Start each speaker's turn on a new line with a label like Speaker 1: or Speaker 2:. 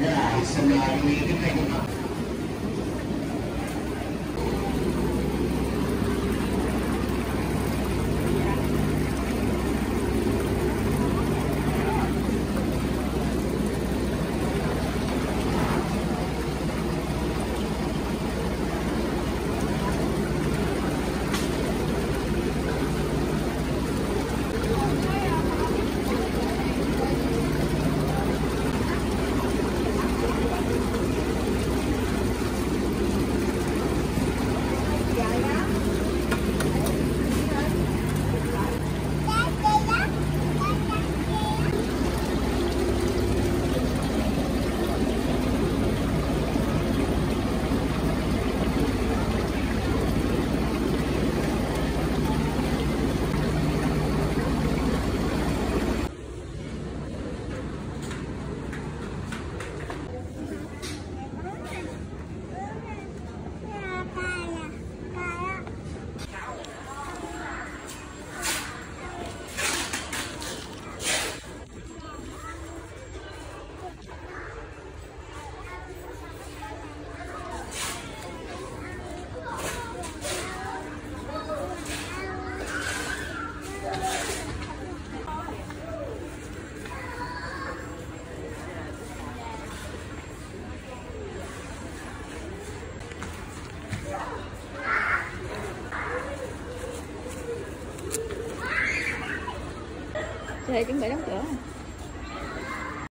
Speaker 1: Yeah, it's a lot of me to think
Speaker 2: Thì chuẩn bị đóng cửa